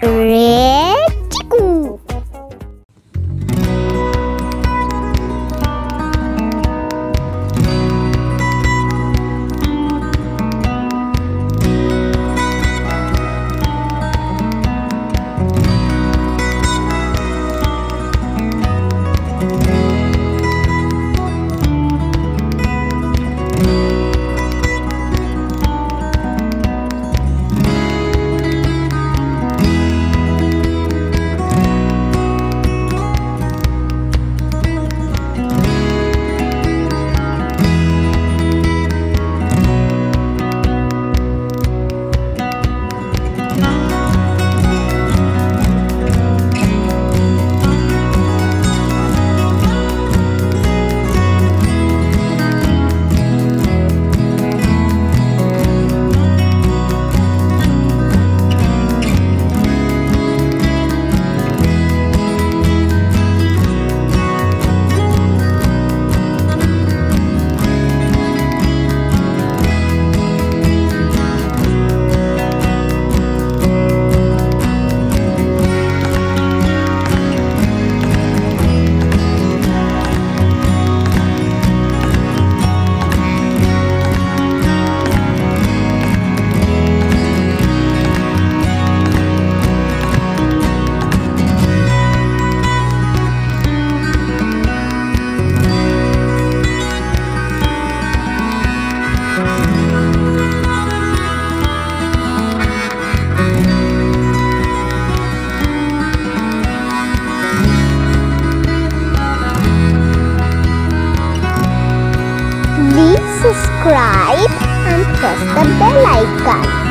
Red Please subscribe and press the bell icon.